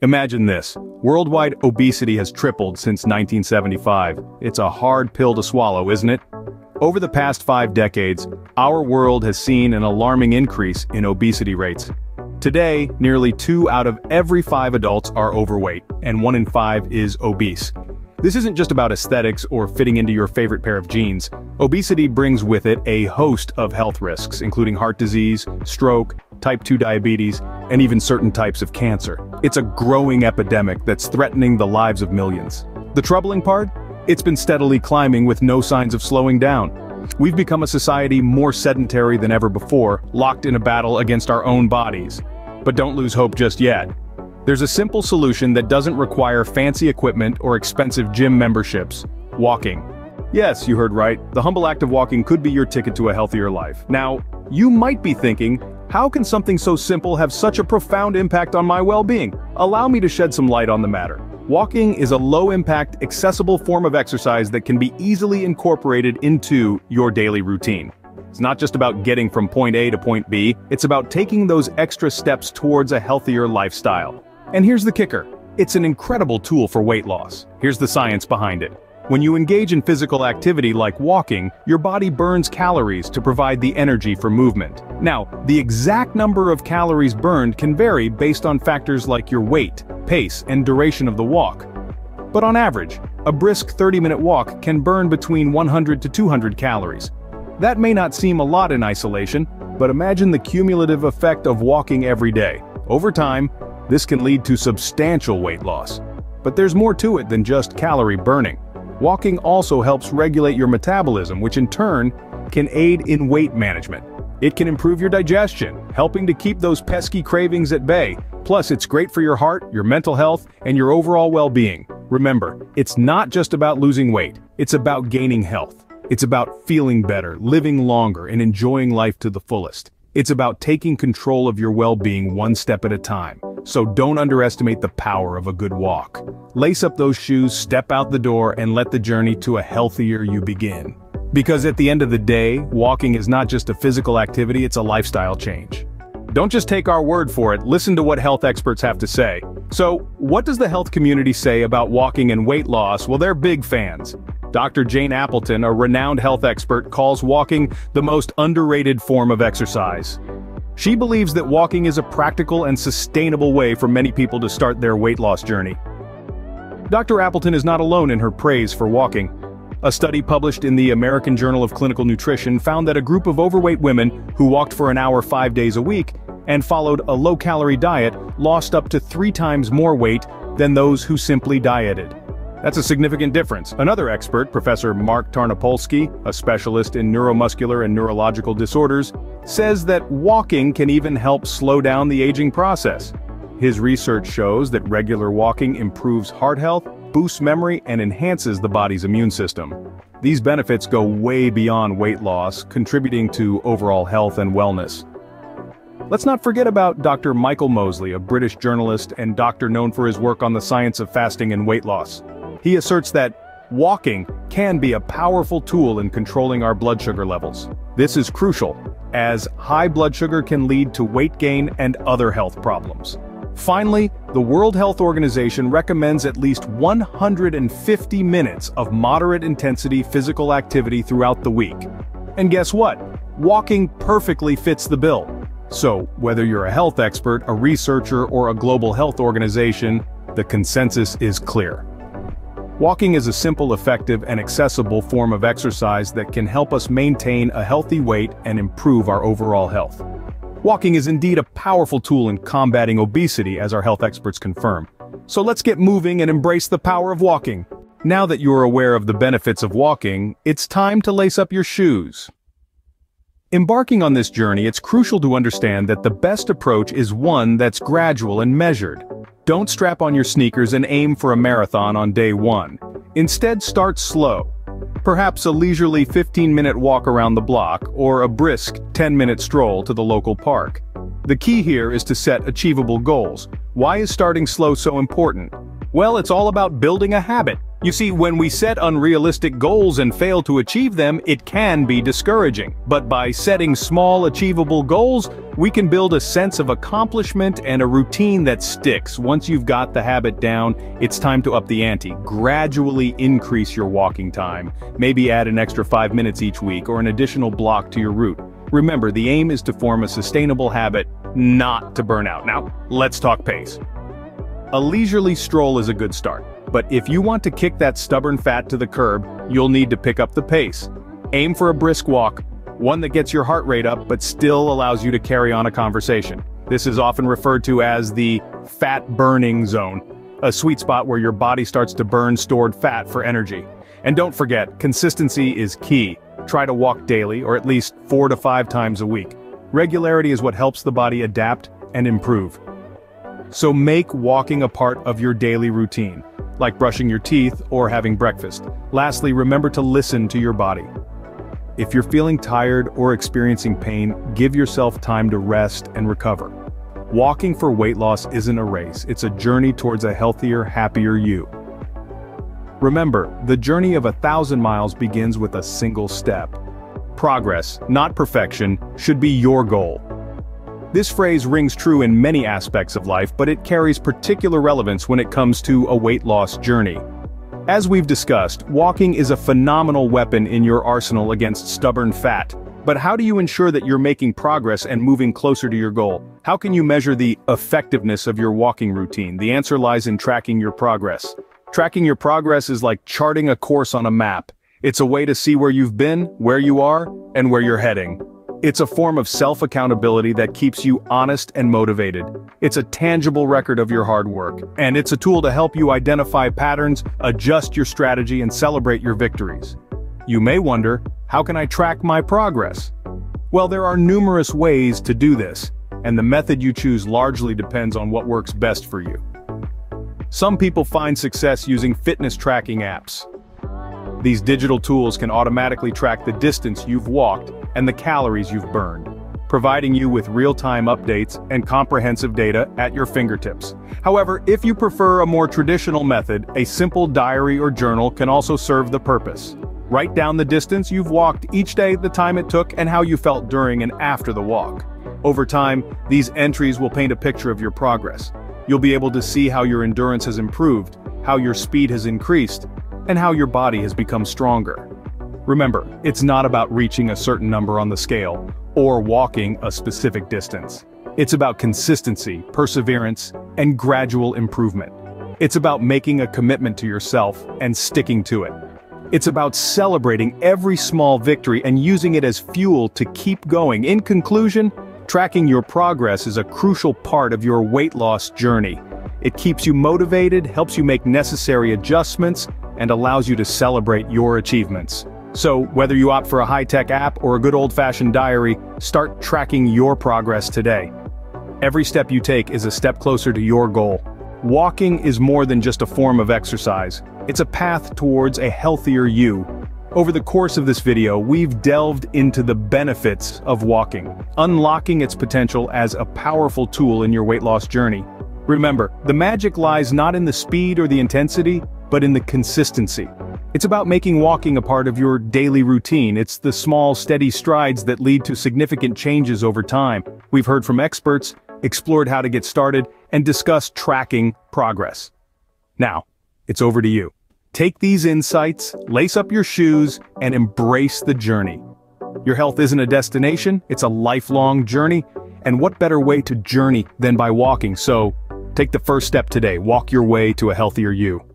Imagine this. Worldwide obesity has tripled since 1975. It's a hard pill to swallow, isn't it? Over the past five decades, our world has seen an alarming increase in obesity rates. Today, nearly two out of every five adults are overweight, and one in five is obese. This isn't just about aesthetics or fitting into your favorite pair of jeans. Obesity brings with it a host of health risks, including heart disease, stroke, type 2 diabetes, and even certain types of cancer. It's a growing epidemic that's threatening the lives of millions. The troubling part? It's been steadily climbing with no signs of slowing down. We've become a society more sedentary than ever before, locked in a battle against our own bodies. But don't lose hope just yet. There's a simple solution that doesn't require fancy equipment or expensive gym memberships. Walking. Yes, you heard right, the humble act of walking could be your ticket to a healthier life. Now, you might be thinking, how can something so simple have such a profound impact on my well-being? Allow me to shed some light on the matter. Walking is a low-impact, accessible form of exercise that can be easily incorporated into your daily routine. It's not just about getting from point A to point B, it's about taking those extra steps towards a healthier lifestyle. And here's the kicker. It's an incredible tool for weight loss. Here's the science behind it. When you engage in physical activity like walking, your body burns calories to provide the energy for movement. Now, the exact number of calories burned can vary based on factors like your weight, pace, and duration of the walk. But on average, a brisk 30-minute walk can burn between 100 to 200 calories. That may not seem a lot in isolation, but imagine the cumulative effect of walking every day. Over time, this can lead to substantial weight loss. But there's more to it than just calorie burning. Walking also helps regulate your metabolism, which in turn can aid in weight management. It can improve your digestion, helping to keep those pesky cravings at bay. Plus, it's great for your heart, your mental health, and your overall well-being. Remember, it's not just about losing weight, it's about gaining health. It's about feeling better, living longer, and enjoying life to the fullest. It's about taking control of your well-being one step at a time. So don't underestimate the power of a good walk. Lace up those shoes, step out the door, and let the journey to a healthier you begin. Because at the end of the day, walking is not just a physical activity, it's a lifestyle change. Don't just take our word for it, listen to what health experts have to say. So, what does the health community say about walking and weight loss? Well, they're big fans. Dr. Jane Appleton, a renowned health expert, calls walking the most underrated form of exercise. She believes that walking is a practical and sustainable way for many people to start their weight loss journey. Dr. Appleton is not alone in her praise for walking. A study published in the American Journal of Clinical Nutrition found that a group of overweight women who walked for an hour five days a week and followed a low-calorie diet lost up to three times more weight than those who simply dieted. That's a significant difference. Another expert, Professor Mark Tarnopolsky, a specialist in neuromuscular and neurological disorders, says that walking can even help slow down the aging process. His research shows that regular walking improves heart health, boosts memory, and enhances the body's immune system. These benefits go way beyond weight loss, contributing to overall health and wellness. Let's not forget about Dr. Michael Mosley, a British journalist and doctor known for his work on the science of fasting and weight loss. He asserts that walking can be a powerful tool in controlling our blood sugar levels. This is crucial, as high blood sugar can lead to weight gain and other health problems. Finally, the World Health Organization recommends at least 150 minutes of moderate-intensity physical activity throughout the week. And guess what? Walking perfectly fits the bill. So, whether you're a health expert, a researcher, or a global health organization, the consensus is clear. Walking is a simple, effective, and accessible form of exercise that can help us maintain a healthy weight and improve our overall health. Walking is indeed a powerful tool in combating obesity as our health experts confirm. So let's get moving and embrace the power of walking. Now that you're aware of the benefits of walking, it's time to lace up your shoes. Embarking on this journey, it's crucial to understand that the best approach is one that's gradual and measured. Don't strap on your sneakers and aim for a marathon on day one. Instead start slow. Perhaps a leisurely 15-minute walk around the block or a brisk 10-minute stroll to the local park. The key here is to set achievable goals. Why is starting slow so important? Well, it's all about building a habit. You see, when we set unrealistic goals and fail to achieve them, it can be discouraging. But by setting small, achievable goals, we can build a sense of accomplishment and a routine that sticks. Once you've got the habit down, it's time to up the ante. Gradually increase your walking time. Maybe add an extra five minutes each week or an additional block to your route. Remember, the aim is to form a sustainable habit, not to burn out. Now, let's talk pace. A leisurely stroll is a good start. But if you want to kick that stubborn fat to the curb, you'll need to pick up the pace. Aim for a brisk walk, one that gets your heart rate up but still allows you to carry on a conversation. This is often referred to as the fat burning zone, a sweet spot where your body starts to burn stored fat for energy. And don't forget, consistency is key. Try to walk daily, or at least four to five times a week. Regularity is what helps the body adapt and improve. So make walking a part of your daily routine like brushing your teeth or having breakfast. Lastly, remember to listen to your body. If you're feeling tired or experiencing pain, give yourself time to rest and recover. Walking for weight loss isn't a race, it's a journey towards a healthier, happier you. Remember, the journey of a thousand miles begins with a single step. Progress, not perfection, should be your goal. This phrase rings true in many aspects of life but it carries particular relevance when it comes to a weight loss journey. As we've discussed, walking is a phenomenal weapon in your arsenal against stubborn fat. But how do you ensure that you're making progress and moving closer to your goal? How can you measure the effectiveness of your walking routine? The answer lies in tracking your progress. Tracking your progress is like charting a course on a map. It's a way to see where you've been, where you are, and where you're heading. It's a form of self-accountability that keeps you honest and motivated. It's a tangible record of your hard work, and it's a tool to help you identify patterns, adjust your strategy and celebrate your victories. You may wonder, how can I track my progress? Well, there are numerous ways to do this, and the method you choose largely depends on what works best for you. Some people find success using fitness tracking apps. These digital tools can automatically track the distance you've walked and the calories you've burned, providing you with real-time updates and comprehensive data at your fingertips. However, if you prefer a more traditional method, a simple diary or journal can also serve the purpose. Write down the distance you've walked each day, the time it took, and how you felt during and after the walk. Over time, these entries will paint a picture of your progress. You'll be able to see how your endurance has improved, how your speed has increased, and how your body has become stronger. Remember, it's not about reaching a certain number on the scale, or walking a specific distance. It's about consistency, perseverance, and gradual improvement. It's about making a commitment to yourself and sticking to it. It's about celebrating every small victory and using it as fuel to keep going. In conclusion, tracking your progress is a crucial part of your weight loss journey. It keeps you motivated, helps you make necessary adjustments, and allows you to celebrate your achievements. So, whether you opt for a high-tech app or a good old-fashioned diary, start tracking your progress today. Every step you take is a step closer to your goal. Walking is more than just a form of exercise. It's a path towards a healthier you. Over the course of this video, we've delved into the benefits of walking, unlocking its potential as a powerful tool in your weight loss journey. Remember, the magic lies not in the speed or the intensity, but in the consistency. It's about making walking a part of your daily routine. It's the small, steady strides that lead to significant changes over time. We've heard from experts, explored how to get started, and discussed tracking progress. Now, it's over to you. Take these insights, lace up your shoes, and embrace the journey. Your health isn't a destination, it's a lifelong journey, and what better way to journey than by walking, so take the first step today, walk your way to a healthier you.